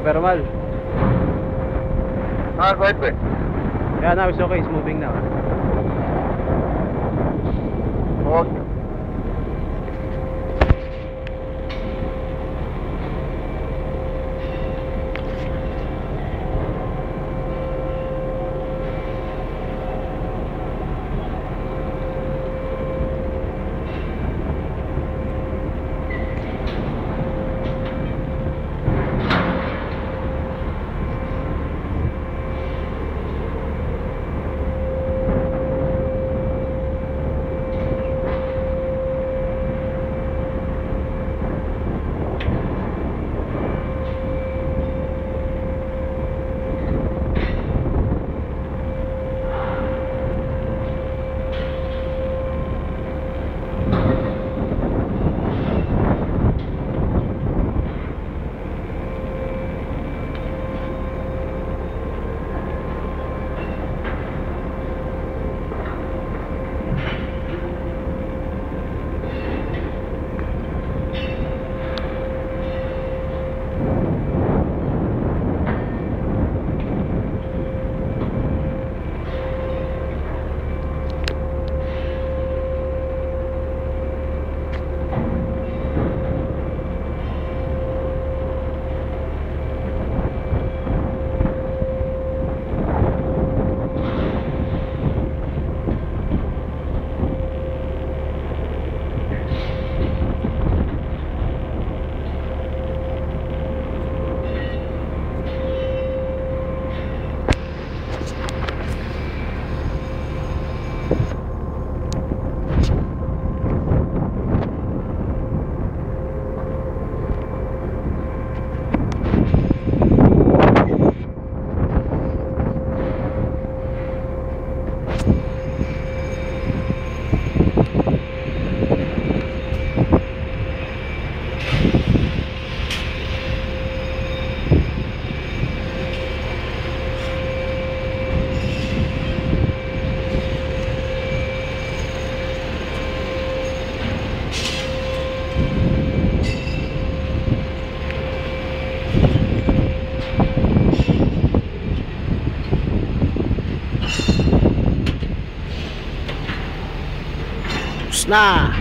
Upper Wall. Ah, go ahead, pre. Yeah, now it's okay. It's moving now. Okay. 那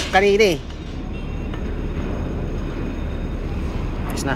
up kanina eh. Ayos na.